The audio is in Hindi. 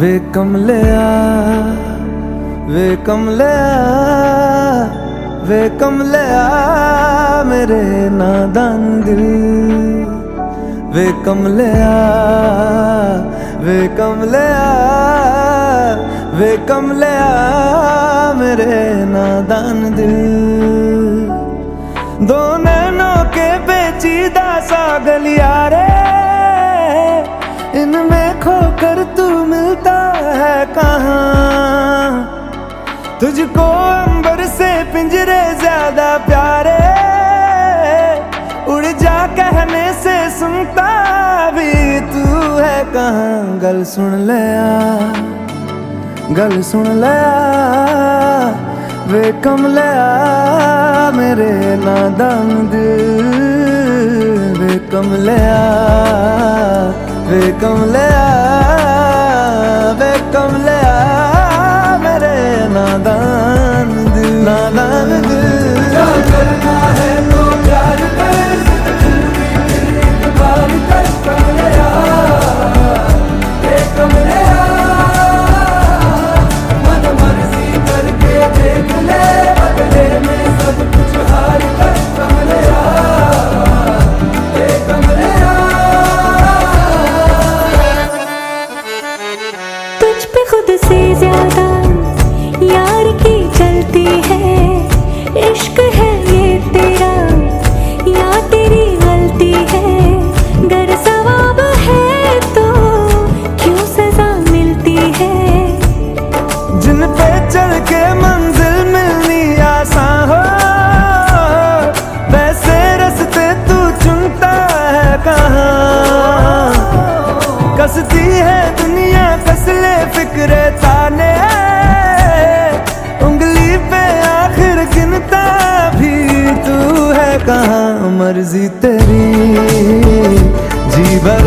वे कमलिया वे कमलिया वे कमलिया मेरे नादान दिल। वे कमलिया वे कमलिया वे कमलिया मेरे नादान दिल। दो नैनों के बेचीदा सा गलिया रे इनमें खोकर तू तुझको अंबर से पिंजरे ज़्यादा प्यारे। उड़ जा कहने से सुनता भी तू है कहाँ। गल सुन ले आ गल सुन ले आ वे कम ले आ मेरे नादान दिल वे कम ले आ वे कम ले आ वे कम ले से ज़्यादा यार की चलती है। इश्क है ये तेरा, या तेरी गलती है? गर सवाब है तो क्यों सजा मिलती है? जिन पे चल के मंजिल मर्ज़ी तेरी जी भर